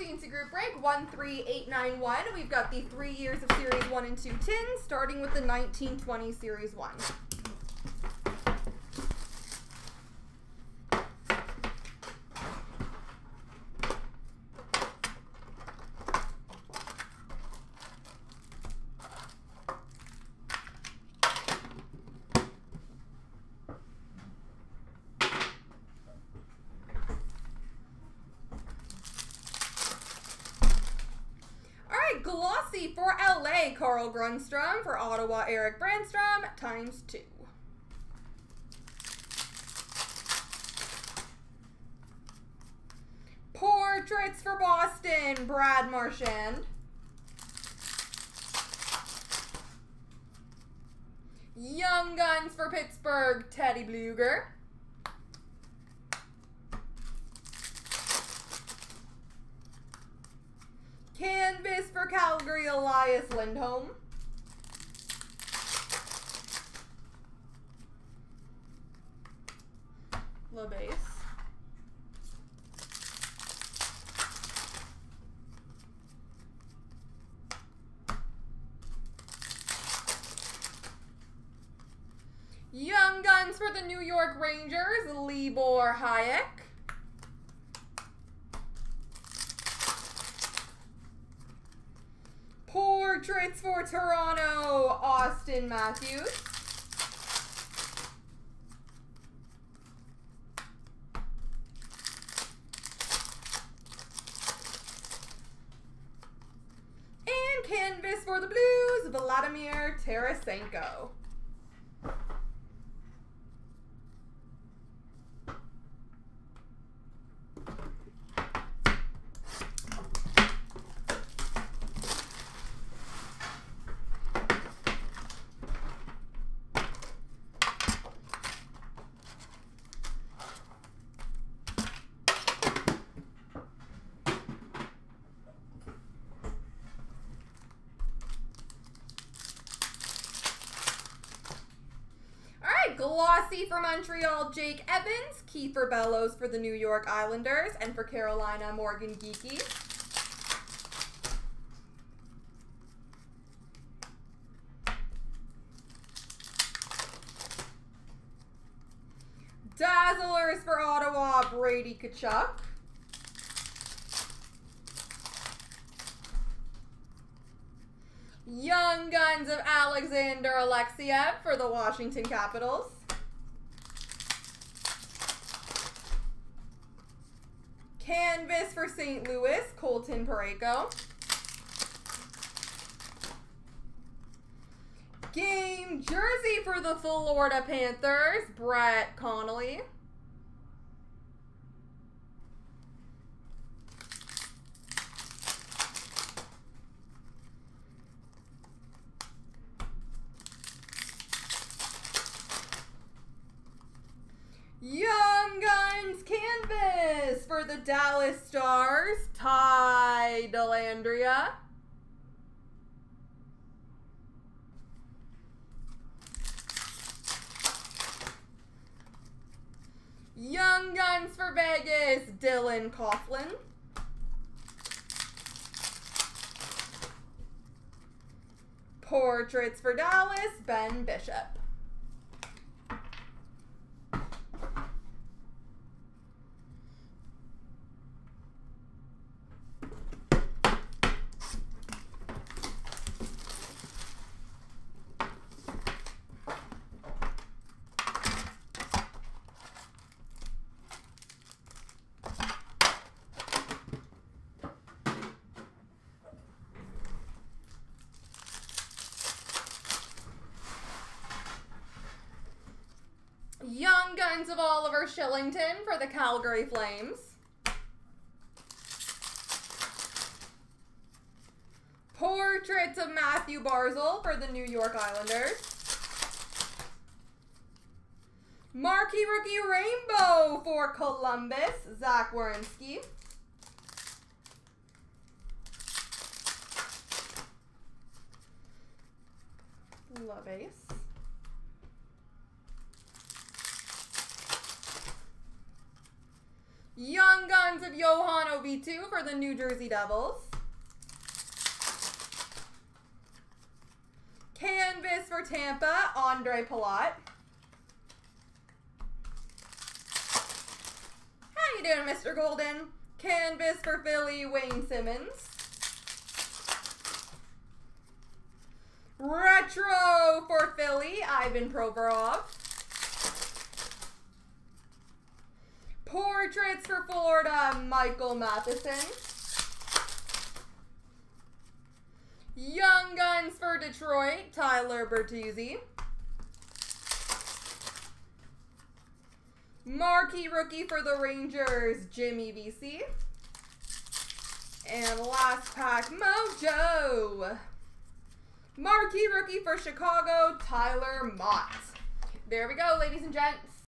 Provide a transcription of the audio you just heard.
Glossy into group break 13891. We've got the three years of Series 1 and 2 tins, starting with the 1920 Series 1. Glossy for LA, Carl Grundstrom. For Ottawa, Erik Brannstrom, times two. Portraits for Boston, Brad Marchand. Young Guns for Pittsburgh, Teddy Blueger. Canvas for Calgary, Elias Lindholm. LeBase. Young Guns for the New York Rangers, Libor Hajek. Portraits for Toronto, Auston Matthews. And canvas for the Blues, Vladimir Tarasenko. Glossy for Montreal, Jake Evans. Kiefer Bellows for the New York Islanders. And for Carolina, Morgan Geekie. Dazzlers for Ottawa, Brady Tkachuk. Young Guns of Alexander Alexeyev for the Washington Capitals. Canvas for St. Louis, Colton Parayko. Game jersey for the Florida Panthers, Brett Connolly. Young Guns canvas for the Dallas Stars, Ty Dellandrea. Young Guns for Vegas, Dylan Coghlan. Portraits for Dallas, Ben Bishop. Guns of Oliver Kylington for the Calgary Flames. Portraits of Matthew Barzal for the New York Islanders. Marquee Rookie Rainbow for Columbus, Zach Werenski. Love Ace. Of Johan OV2 for the New Jersey Devils. Canvas for Tampa, Ondrej Palat. How you doing, Mr. Golden? Canvas for Philly, Wayne Simmonds. Retro for Philly, Ivan Provorov. Portraits for Florida, Michael Matheson. Young Guns for Detroit, Tyler Bertuzzi. Marquee rookie for the Rangers, Jimmy Vesey. And last pack, Mojo. Marquee rookie for Chicago, Tyler Motte. There we go, ladies and gents.